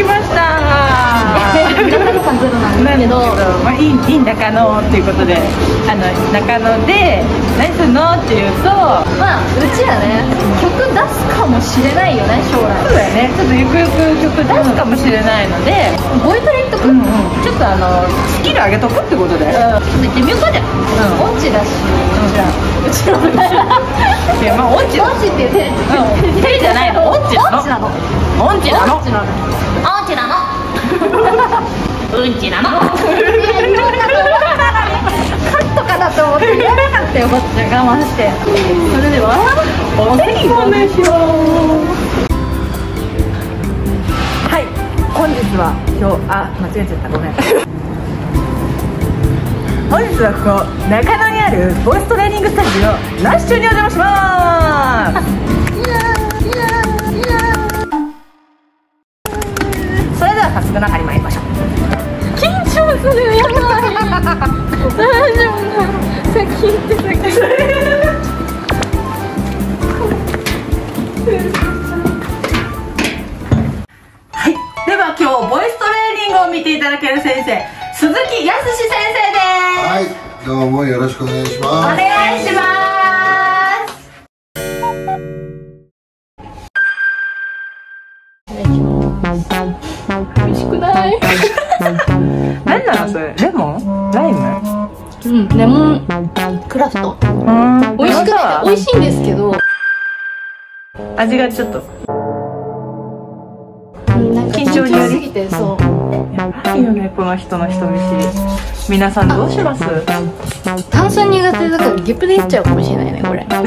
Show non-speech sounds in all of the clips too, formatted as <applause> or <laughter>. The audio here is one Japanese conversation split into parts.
きました。ゼロなんですけどまあ、いいいい中野っていうことであの中野で何するのっていうとまあうちらね曲出すかもしれないよね将来。そうだよね。ちょっとゆくゆく曲出すかもしれないので、ボイトレ行っとく、うんうん、ちょっとあのスキル上げとくってことで、うん、ちょっと行ってみようかじゃん、うん、音痴だし。うちらうちら。いやまあ音痴音痴って言って。うん。手じゃないの。音痴なの。音痴なの。音痴なの。音痴なの <laughs> うんちなの。カットかなと思ってやらなくてよこっちは我慢して。それではお席ごめんしよう。はい本日は今日あ間違えちゃったごめん。本日はここ中野にあるボイストレーニングスタジオラッシュにお邪魔します。それでは早速中に参りましょう。緊張するやばい大丈夫先行って先行ってはいでは今日ボイストレーニングを見ていただける先生鈴木康先生です。はい、どうもよろしくお願いしおます。願いしますうんレモン。クラフト。うん。美味しくない美味しいんですけど。味がちょっと。緊緊張に。より張すぎてそう。やばいよねこの人の人見知り。皆さんどうします？炭酸苦手だからゲップでいっちゃうかもしれないねこれ。サ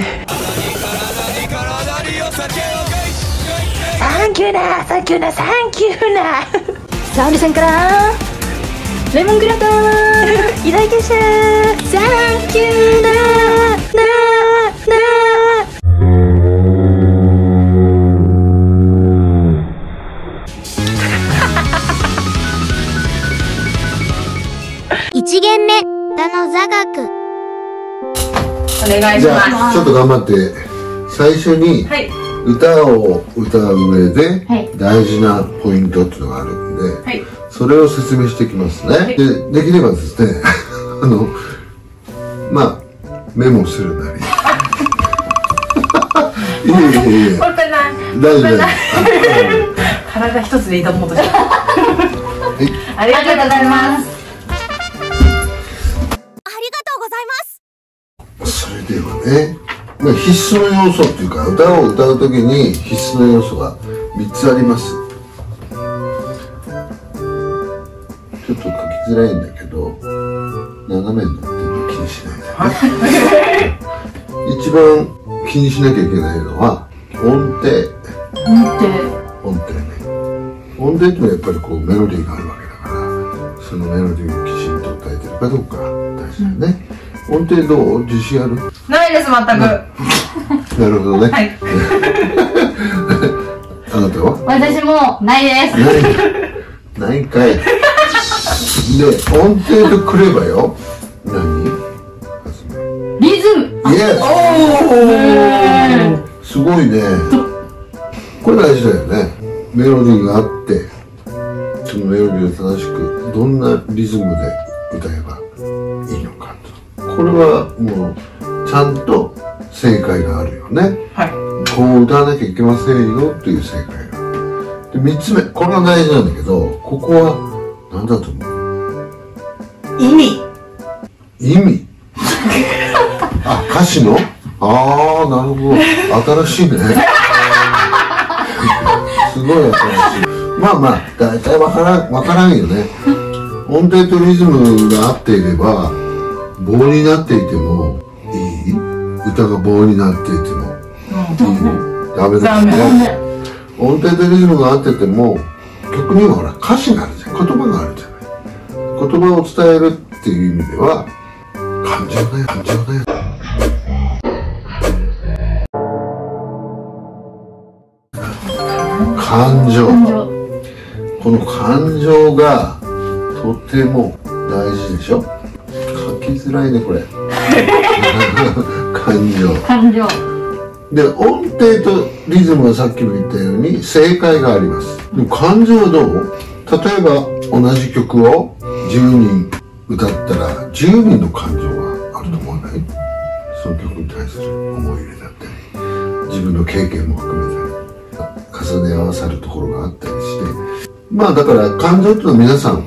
ンキューなサンキューなサンキューな沙織さんからレモングラタン。<laughs> いただきました。サンキュー。ななな一限目歌の座学お願いしじゃまあ、ちょっと頑張って、最初にすはい歌を歌う上ではい。大事なポイントっていうのがあるんで、はい。それを説明していきますね。い。で、できればですね、<laughs> あの、まあ、メモするなり。<laughs> いえいえいえ、大丈夫大丈 <laughs> 体一つで挑もうとして夫。はい。ありがとうございます。ありがとうございます。それではね、まあ、必須の要素っていうか歌を歌う時に必須の要素が3つあります。ちょっと書きづらいんだけど斜めになってるの気にしないでね。<laughs> 一番気にしなきゃいけないのは音程。音程。ね。音程ってやっぱりこうメロディーがあるわけだからそのメロディーをきちんと歌えてるかどうか大事だよね、音程どう？自信ある？ないです全く。なるほどね、はい。<laughs> あなたは？私もないです。ない。ないんかい。で音程とくればよ。何？リズム。イエスすごいね。これ大事だよね。メロディーがあってそのメロディーを正しくどんなリズムで歌えばいいのかとこれはもうちゃんと正解があるよね。はい。こう歌わなきゃいけませんよっていう正解がで3つ目。これが大事なんだけどここは何だと思う？意味。意味。<laughs> あ歌詞の？ああなるほど。新しいね。<laughs> すごい新しい。まあまあ大体わからんわからんよね。音程とリズムが合っていれば棒になっていてもいい歌が棒になっていてもいいダメだよね。音程とリズムが合ってても曲にはほら歌詞があるじゃん。言葉があるじゃない。言葉を伝えるっていう意味では感情だよ感情だよ。感情。この感情がとても大事でしょ。書きづらいねこれ。<laughs> 感情。感情。で音程とリズムはさっきも言ったように正解があります。でも感情はどう？例えば同じ曲を10人歌ったら10人の感情があると思わない？その曲に対する思い入れだったり自分の経験も含めたり重ね合わさるところがあったりして。まあだから感情っていうのは皆さん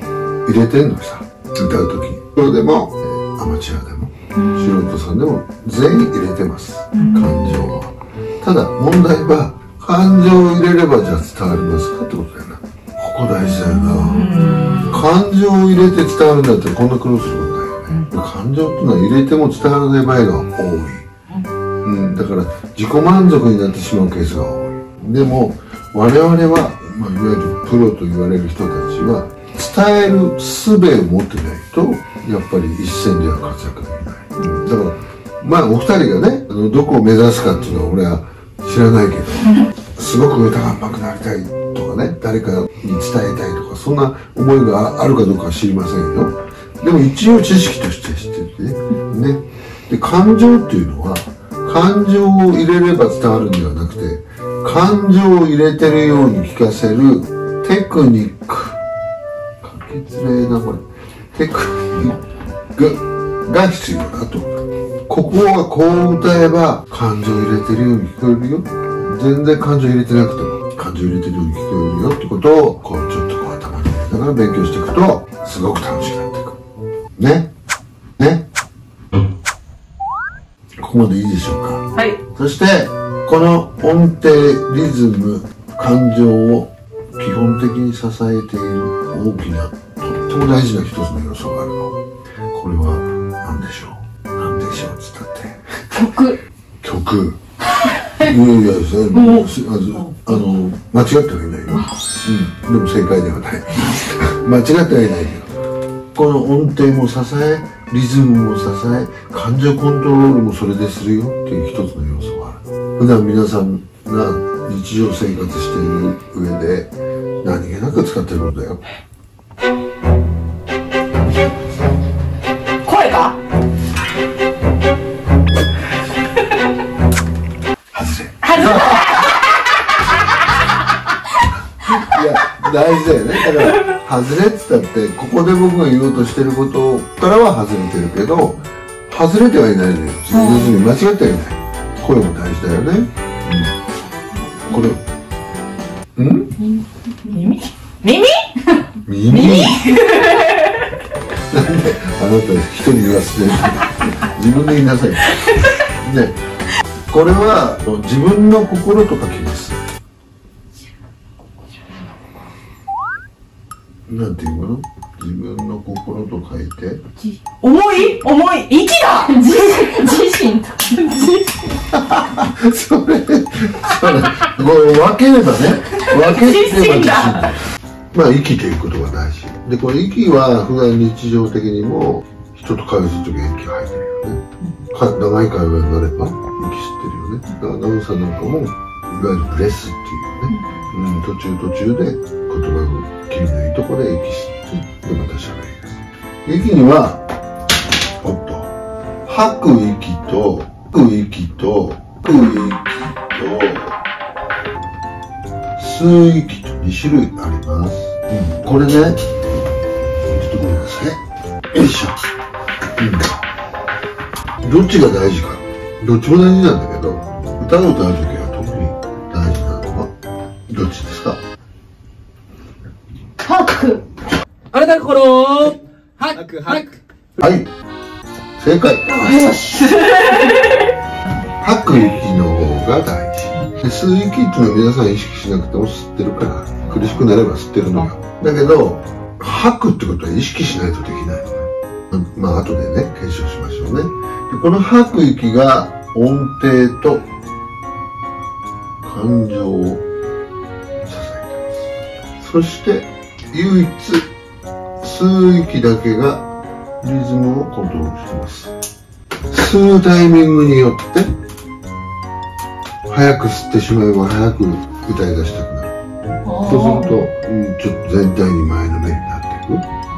入れてんのさ歌う時に。プロでもえーアマチュアでも素人さんでも全員入れてます感情は。ただ問題は感情を入れればじゃあ伝わりますかってことだよな。ここ大事だよな。感情を入れて伝わるんだったらこんな苦労することないよね。感情っていうのは入れても伝わらない場合が多い。うん、だから自己満足になってしまうケースが多い。でも我々は、まあ、いわゆるプロと言われる人たちは伝える術を持ってないとやっぱり一線では活躍できない、だからまあお二人がねどこを目指すかっていうのは俺は知らないけどすごく歌が上手くなりたいとかね誰かに伝えたいとかそんな思いがあるかどうかは知りませんよ。でも一応知識として知っててねねで感情っていうのは感情を入れれば伝わるんではなくて感情を入れてるように聞かせるテクニック。書きづらいなこれ。テクニック。が必要だとここはこう歌えば感情入れてるよ。うに聞こえるよ全然感情入れてなくても感情入れてるように聞こえるよってことをこうちょっとこう頭に入れながら勉強していくとすごく楽しくなっていく。ね？ね？ここまでいいでしょうか？はい。そしてこの音程リズム感情を基本的に支えている大きなも大事な一つの要素があるの。これは何でしょう？何でしょう？っつったって。曲。曲。いやいやそれもあの間違ってはいないよ、うん、でも正解ではない。<laughs> 間違ってはいないけど。この音程も支えリズムも支え感情コントロールもそれでするよっていう一つの要素がある。普段皆さんが日常生活している上で何気なく使ってることだよ声か外れ。いや大事だよね。だから外れっつったってここで僕が言おうとしてることからは外れてるけど外れてはいないのよ。要するに間違ってはいない。声も大事だよね、うん、これん？耳？耳？耳？<laughs> なんであなた一人言わせて自分で言いなさい。ね。これは自分の心と書きます。なんていうの？自分の心と書いて。重い？重い？息だ！自身。と。<laughs> それそれこれ分ければね。分ければ自信だまあ生きていくことが大事。でこれ息は普段日常的にも人と会話するとき息を吐いてるよね。か長い会話になれば息吸ってるよね。アナウンサーなんかもいわゆるブレスっていうね、うん、途中途中で言葉の切りのいいところで息吸ってでまた喋りです。息にはおっと吐く息と吐く息と吐く息と吸う息と2種類あります、うん、これねちょっとごめんなさい。よいしょ、うん、どっちが大事か。どっちも大事なんだけど歌を歌う時は特に大事なのはどっちですか？吐く。あなたの心を吐く吐く。はい。正解。吐く息の方が大事。で吸う息っていうのは皆さん意識しなくても吸ってるから苦しくなれば吸ってるのよ。だけど吐くってことは意識しないとできない。のねまあ後でね検証しましょうね。でこの吐く息が音程と感情を支えてます。そして唯一吸う息だけがリズムをコントロールしてます。吸うタイミングによって早く吸ってしまえば早く歌い出したくなる。そうすると、うん、ちょっと全体に前のめりになっていく。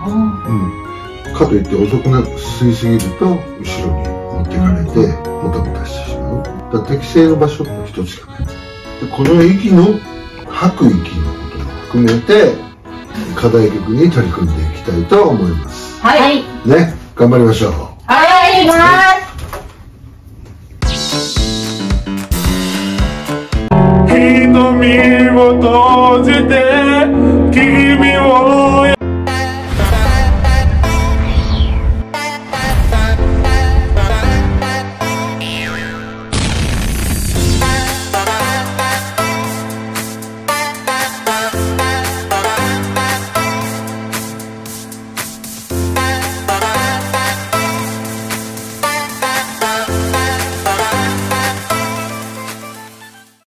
うん、かといって遅くな吸いすぎると後ろに持っていかれてもたもたしてしまう。だ適正の場所の一つしかない。でこの息の吐く息のことも含めて課題曲に取り組んでいきたいと思います。はい。ね頑張りましょう。はい行きます。瞳を閉じて